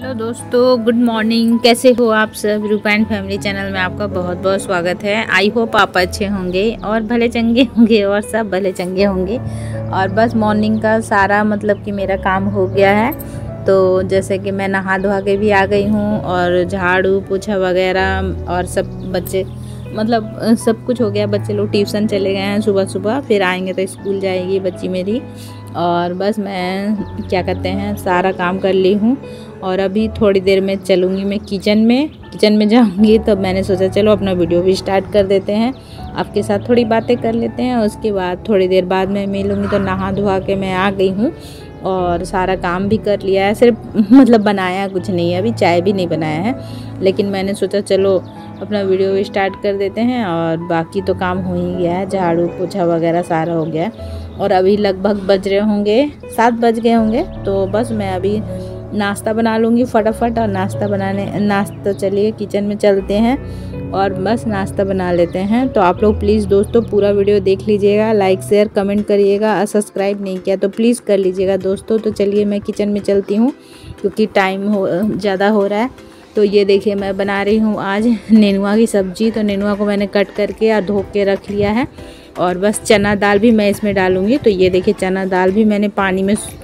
Hello दोस्तों, good morning. कैसे हो आप सब? रूपैन फैमिली चैनल में आपका बहुत बहुत स्वागत है। आई होप आप अच्छे होंगे और भले चंगे होंगे और सब भले चंगे होंगे। और बस मॉर्निंग का सारा मतलब कि मेरा काम हो गया है। तो जैसे कि मैं नहा धोवा के भी आ गई हूँ और झाड़ू, पोछा वगैरह और सब बच्चे मतलब सब कुछ हो गया। बच्चे लोग ट्यूशन चले गए हैं सुबह सुबह फिर आएँगे तो स्कूल जाएगी बच्ची मेरी। और बस मैं, क्या कहते हैं, सारा काम कर ली हूँ और अभी थोड़ी देर में चलूँगी मैं किचन में। किचन में जाऊँगी तो मैंने सोचा चलो अपना वीडियो भी स्टार्ट कर देते हैं। आपके साथ थोड़ी बातें कर लेते हैं, उसके बाद थोड़ी देर बाद मैं मिलूँगी तो नहा धोवा के मैं आ गई हूँ और सारा काम भी कर लिया है। सिर्फ़ मतलब बनाया कुछ नहीं है, अभी चाय भी नहीं बनाया है। लेकिन मैंने सोचा चलो अपना वीडियो स्टार्ट कर देते हैं और बाकी तो काम हो ही गया है, झाड़ू पोछा वगैरह सारा हो गया है। और अभी लगभग बज रहे होंगे, सात बज गए होंगे तो बस मैं अभी नाश्ता बना लूँगी फटाफट और नाश्ता बनाने, नाश्ता चलिए किचन में चलते हैं और बस नाश्ता बना लेते हैं। तो आप लोग प्लीज़ दोस्तों पूरा वीडियो देख लीजिएगा, लाइक, शेयर, कमेंट करिएगा, और सब्सक्राइब नहीं किया तो प्लीज़ कर लीजिएगा दोस्तों। तो चलिए मैं किचन में चलती हूँ, क्योंकि टाइम हो, ज़्यादा हो रहा है। तो ये देखिए मैं बना रही हूँ आज नेनुआ की सब्ज़ी। तो नेनुआ को मैंने कट करके और धो के रख लिया है। और बस चना दाल भी मैं इसमें डालूँगी। तो ये देखिए, चना दाल भी मैंने पानी में और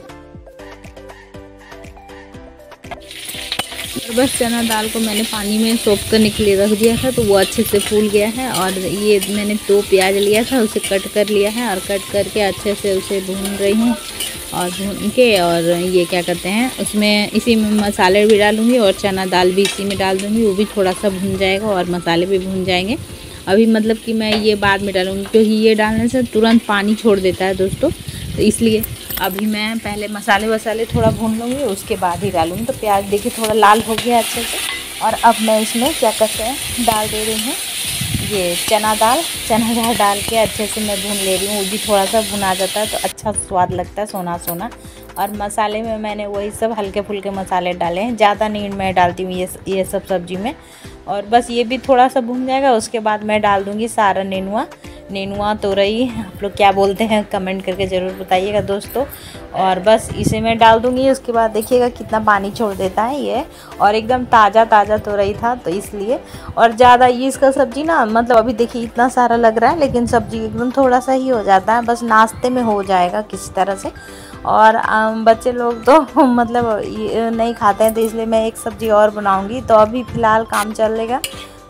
बस चना दाल को मैंने पानी में सोप करने के लिए रख दिया था तो वो अच्छे से फूल गया है। और ये मैंने दो प्याज लिया था, उसे कट कर लिया है और कट करके अच्छे से उसे भून रही हूँ और भून के, और ये क्या करते हैं, उसमें इसी में मसाले भी डालूँगी और चना दाल भी इसी में डाल दूँगी। वो भी थोड़ा सा भून जाएगा और मसाले भी भून जाएँगे। अभी मतलब कि मैं ये बाद में डालूँगी, क्योंकि ये डालने से तुरंत पानी छोड़ देता है दोस्तों। तो इसलिए अभी मैं पहले मसाले वसाले थोड़ा भून लूँगी, उसके बाद ही डालूँगी। तो प्याज देखिए थोड़ा लाल हो गया अच्छे से। और अब मैं इसमें क्या करते हैं डाल दे रही हूँ। ये चना दाल चना दाल डाल के अच्छे से मैं भून ले रही हूँ। वो भी थोड़ा सा भुना जाता है तो अच्छा स्वाद लगता है सोना सोना और मसाले में मैंने वही सब हल्के फुल्के मसाले डाले हैं। ज़्यादा नहीं मैं डालती हूँ ये ये सब सब्ज़ी में। और बस ये भी थोड़ा सा भून जाएगा, उसके बाद मैं डाल दूँगी सारा नेनुआ। नेनुआ तोरई आप लोग क्या बोलते हैं, कमेंट करके ज़रूर बताइएगा दोस्तों। और बस इसे मैं डाल दूँगी, उसके बाद देखिएगा कितना पानी छोड़ देता है ये। और एकदम ताज़ा ताज़ा तोरई था तो इसलिए। और ज़्यादा ये इसका सब्ज़ी ना मतलब अभी देखिए इतना सारा लग रहा है, लेकिन सब्ज़ी एकदम थोड़ा सा ही हो जाता है। बस नाश्ते में हो जाएगा किसी तरह से। और बच्चे लोग तो मतलब नहीं खाते हैं तो इसलिए मैं एक सब्ज़ी और बनाऊँगी। तो अभी फ़िलहाल काम चलेगा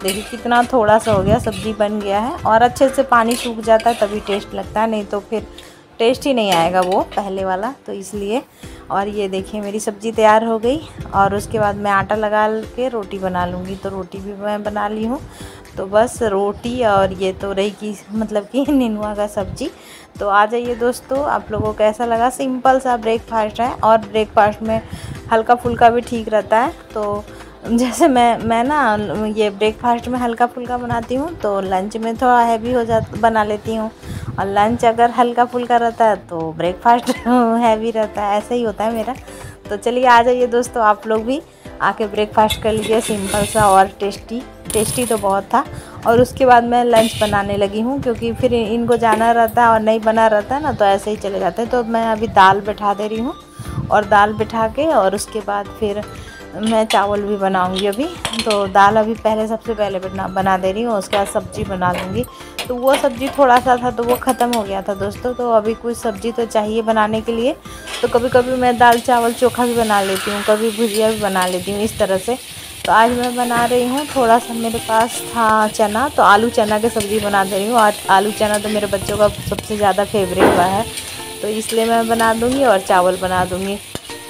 देखिए कितना थोड़ा सा हो गया, सब्ज़ी बन गया है और अच्छे से पानी सूख जाता है तभी टेस्ट लगता है, नहीं तो फिर टेस्ट ही नहीं आएगा वो पहले वाला तो इसलिए। और ये देखिए मेरी सब्ज़ी तैयार हो गई और उसके बाद मैं आटा लगा के रोटी बना लूँगी तो रोटी भी मैं बना ली हूँ। तो बस रोटी और ये तो रही की मतलब कि निनुआ का सब्ज़ी। तो आ जाइए दोस्तों, आप लोगों को कैसा लगा सिंपल सा ब्रेकफास्ट है और ब्रेकफास्ट में हल्का फुल्का भी ठीक रहता है तो जैसे मैं मैं ना, ये ब्रेकफास्ट में हल्का फुल्का बनाती हूँ तो लंच में थोड़ा हैवी हो जा बना लेती हूँ। और लंच अगर हल्का फुल्का रहता है तो ब्रेकफास्ट हैवी रहता है, ऐसा ही होता है मेरा। तो चलिए, आ जाइए दोस्तों, आप लोग भी आके ब्रेकफास्ट कर लीजिए सिंपल सा और टेस्टी टेस्टी तो बहुत था। और उसके बाद मैं लंच बनाने लगी हूँ, क्योंकि फिर इनको जाना रहता है और नहीं बना रहता है ना तो ऐसे ही चले जाते हैं। तो मैं अभी दाल बैठा दे रही हूँ, और दाल बैठा के, और उसके बाद फिर मैं चावल भी बनाऊँगी अभी। तो दाल अभी पहले सबसे पहले बना बना दे रही हूँ, उसके बाद सब्ज़ी बना लूँगी। तो वो सब्ज़ी थोड़ा सा था तो वो ख़त्म हो गया था दोस्तों। तो अभी कुछ सब्ज़ी तो चाहिए बनाने के लिए। तो कभी कभी मैं दाल चावल चोखा भी बना लेती हूँ, कभी भुजिया भी बना लेती हूँ, इस तरह से। तो आज मैं बना रही हूँ, थोड़ा सा मेरे पास था चना तो आलू चना की सब्ज़ी बना दे रही हूँ। आज आलू चना तो मेरे बच्चों का सबसे ज़्यादा फेवरेट हुआ है। तो इसलिए मैं बना दूँगी और चावल बना दूँगी।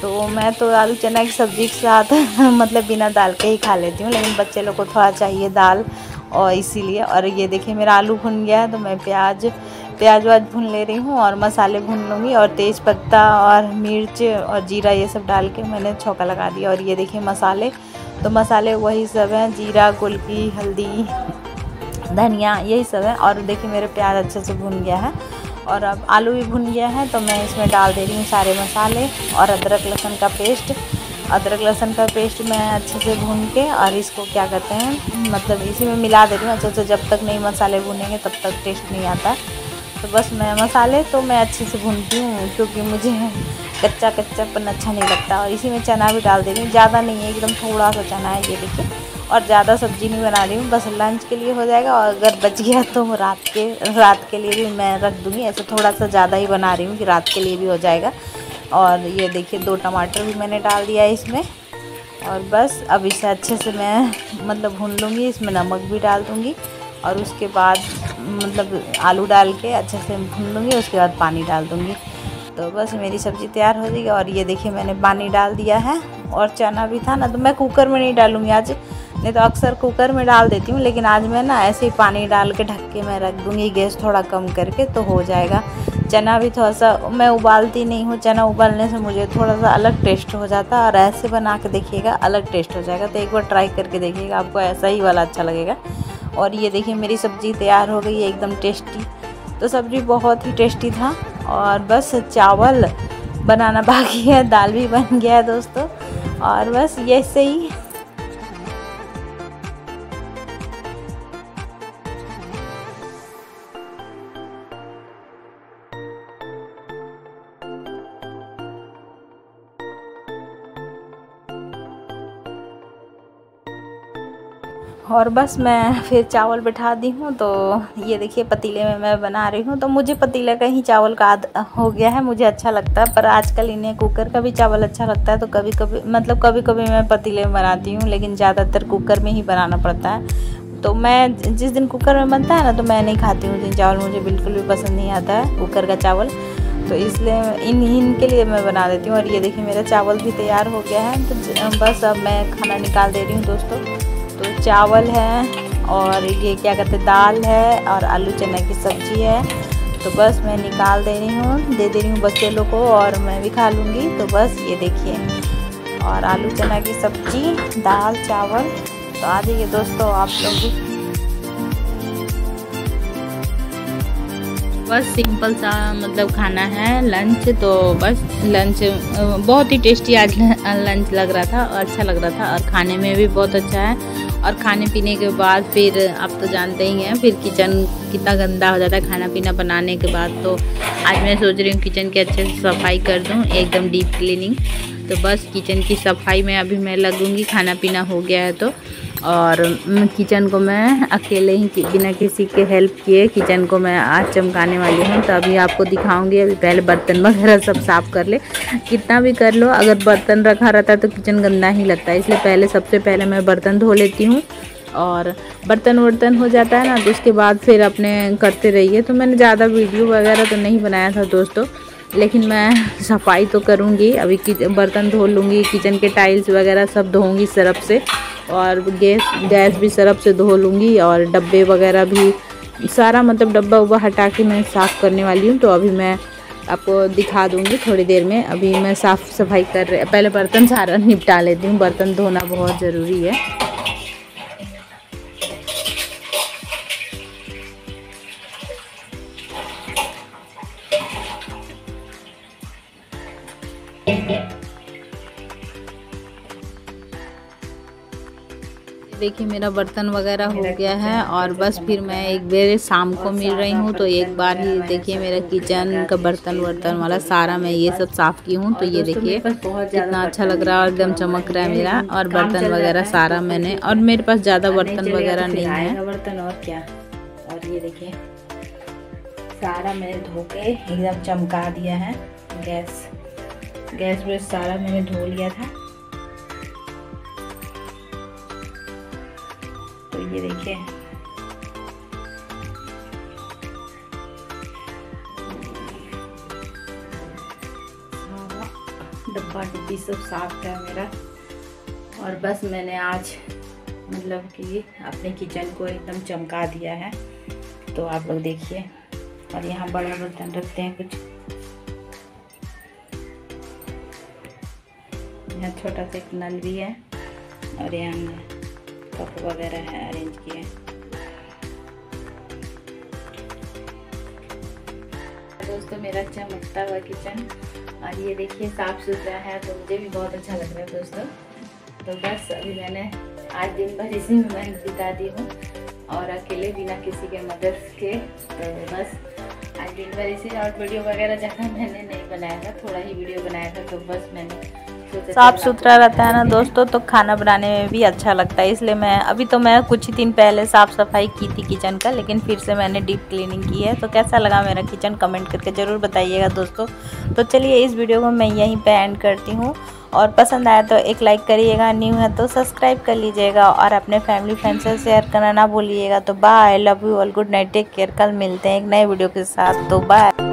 तो मैं तो आलू चना की सब्ज़ी के साथ मतलब बिना दाल के ही खा लेती हूँ, लेकिन बच्चे लोग को थोड़ा चाहिए दाल और इसीलिए। और ये देखिए मेरा आलू भुन गया है तो मैं प्याज प्याज व्याज भून ले रही हूँ और मसाले भून लूँगी और तेज़ पत्ता और मिर्च और जीरा ये सब डाल के मैंने छौका लगा दिया। और ये देखिए मसाले तो मसाले वही सब हैं, जीरा, गुलकी, हल्दी, धनिया, यही सब है। और देखिए मेरे प्याज अच्छे से भुन गया है। और अब आलू भी भुन गया है तो मैं इसमें डाल दे रही हूँ सारे मसाले और अदरक, लहसुन का पेस्ट। अदरक, लहसुन का पेस्ट मैं अच्छे से भून के और इसको क्या कहते हैं मतलब इसी में मिला दे रही हूँ अच्छे से, जब तक नहीं मसाले भुनेंगे तब तक टेस्ट नहीं आता। तो बस मैं मसाले तो मैं अच्छे से भूनती हूँ, क्योंकि मुझे कच्चा कच्चापन अच्छा नहीं लगता। और इसी में चना भी डाल दे रही हूँ, ज़्यादा नहीं है, एकदम थोड़ा सा चना है ये देखिए। और ज़्यादा सब्ज़ी नहीं बना रही हूँ, बस लंच के लिए हो जाएगा और अगर बच गया तो रात के रात के लिए भी मैं रख दूँगी। ऐसे थोड़ा सा ज़्यादा ही बना रही हूँ कि रात के लिए भी हो जाएगा। और ये देखिए दो टमाटर भी मैंने डाल दिया है इसमें। और बस अब इसे अच्छे से मैं मतलब भून लूँगी, इसमें नमक भी डाल दूँगी और उसके बाद मतलब आलू डाल के अच्छे से भून लूँगी, उसके बाद पानी डाल दूँगी। तो बस मेरी सब्ज़ी तैयार हो जाएगी और ये देखिए मैंने पानी डाल दिया है और चना भी था ना तो मैं कुकर में नहीं डालूँगी आज। नहीं तो अक्सर कुकर में डाल देती हूँ, लेकिन आज मैं ना ऐसे ही पानी डाल के ढक के मैं रख दूँगी, गैस थोड़ा कम करके तो हो जाएगा। चना भी थोड़ा सा मैं उबालती नहीं हूँ, चना उबालने से मुझे थोड़ा सा अलग टेस्ट हो जाता है और ऐसे बना के देखिएगा, अलग टेस्ट हो जाएगा। तो एक बार ट्राई करके देखिएगा, आपको ऐसा ही वाला अच्छा लगेगा। और ये देखिए, मेरी सब्ज़ी तैयार हो गई है एकदम टेस्टी तो सब्ज़ी बहुत ही टेस्टी था और बस चावल बनाना बाकी है, दाल भी बन गया है दोस्तों। और बस ये ही और बस मैं फिर चावल बैठा दी हूँ तो ये देखिए पतीले में मैं बना रही हूँ तो मुझे पतीले का ही चावल का आद हो गया है, मुझे अच्छा लगता है, पर आजकल इन्हें कुकर का भी चावल अच्छा लगता है तो कभी कभी मतलब कभी कभी मैं पतीले में बनाती हूँ, लेकिन ज़्यादातर कुकर में ही बनाना पड़ता है। तो मैं जिस दिन कुकर में बनता है ना तो मैं नहीं खाती हूँ दिन चावल, मुझे बिल्कुल भी पसंद नहीं आता है कुकर का चावल। तो इसलिए इन, इनके लिए मैं बना देती हूँ और ये देखिए मेरा चावल भी तैयार हो गया है। तो बस अब मैं खाना निकाल दे रही हूँ दोस्तों। तो चावल है और ये क्या कहते हैं, दाल है और आलू चना की सब्ज़ी है। तो बस मैं निकाल दे रही हूँ, दे दे रही हूँ बच्चे लोग को और मैं भी खा लूँगी। तो बस ये देखिए, और आलू चना की सब्ज़ी, दाल, चावल। तो आ जाइए दोस्तों, आप लोग भी बस सिंपल सा मतलब खाना है लंच तो बस लंच बहुत ही टेस्टी आज लंच लग रहा था और अच्छा लग रहा था और खाने में भी बहुत अच्छा है। और खाने पीने के बाद फिर आप तो जानते ही हैं, फिर किचन कितना गंदा हो जाता है खाना पीना बनाने के बाद। तो आज मैं सोच रही हूँ किचन की अच्छे से सफ़ाई कर दूँ, एकदम डीप क्लीनिंग तो बस किचन की सफ़ाई में अभी मैं लगूँगी, खाना पीना हो गया है तो। और किचन को मैं अकेले ही बिना किसी के हेल्प किए किचन को मैं आज चमकाने वाली हूँ। तो अभी आपको दिखाऊँगी, अभी पहले बर्तन वगैरह सब साफ़ कर ले। कितना भी कर लो, अगर बर्तन रखा रहता है तो किचन गंदा ही लगता है। इसलिए पहले, सबसे पहले मैं बर्तन धो लेती हूँ और बर्तन वर्तन हो जाता है ना तो उसके बाद फिर अपने करते रहिए। तो मैंने ज़्यादा वीडियो वगैरह तो नहीं बनाया था दोस्तों, लेकिन मैं सफ़ाई तो करूँगी। अभी बर्तन धो लूँगी, किचन के टाइल्स वगैरह सब धोऊँगी सरफ से। और गैस गैस भी सरफ से धो लूँगी और डब्बे वगैरह भी, सारा मतलब डब्बा उब्बा हटा के मैं साफ़ करने वाली हूँ तो अभी मैं आपको दिखा दूँगी थोड़ी देर में। अभी मैं साफ़ सफ़ाई कर रही, पहले बर्तन सारा निपटा लेती हूँ, बर्तन धोना बहुत ज़रूरी है। देखिए मेरा बर्तन वगैरह हो गया है और बस फिर मैं एक बार शाम को मिल रही हूँ तो एक बार ही देखिए मेरा किचन का बर्तन वर्तन वाला सारा मैं ये सब साफ़ की हूँ तो ये देखिए कितना अच्छा लग रहा है और एकदम चमक रहा है मेरा और बर्तन वगैरह सारा मैंने और मेरे पास ज़्यादा बर्तन वगैरह नहीं है। बर्तन और क्या? और ये देखिए सारा मैंने धो के एकदम चमका दिया है। गैस गैस वेस सारा मैंने धो लिया था। ये देखिए। डब्बा डब्बी सब साफ़ है मेरा। और बस मैंने आज मतलब कि अपने किचन को एकदम चमका दिया है। तो आप लोग देखिए। और यहाँ बड़ा बर्तन रखते हैं कुछ। यहाँ छोटा सा एक नल भी है। और यहाँ कप वगैरह है अरेंज किए। दोस्तों, मेरा चमकता हुआ किचन और ये देखिए, साफ़ सुथरा है तो मुझे भी बहुत अच्छा लग रहा है दोस्तों। तो बस, अभी मैंने आज दिन भर इसी में मैं बिता दी हूँ और अकेले बिना किसी के मदद के तो बस, आज दिन भर इसी शॉर्ट वीडियो वगैरह ज़्यादा मैंने नहीं बनाया था, थोड़ा ही वीडियो बनाया था तो बस मैंने साफ़ सुथरा रहता है ना दोस्तों तो खाना बनाने में भी अच्छा लगता है। इसलिए मैं, अभी तो मैं कुछ ही दिन पहले साफ़ सफ़ाई की थी किचन का, लेकिन फिर से मैंने डीप क्लीनिंग की है। तो कैसा लगा मेरा किचन, कमेंट करके ज़रूर बताइएगा दोस्तों। तो चलिए, इस वीडियो को मैं यहीं पर एंड करती हूँ। और पसंद आया तो एक लाइक करिएगा न्यू है तो सब्सक्राइब कर लीजिएगा, और अपने फैमिली फ्रेंड से शेयर करना ना भूलिएगा। तो bye love you all good night take care कल मिलते हैं एक नए वीडियो के साथ। तो बाय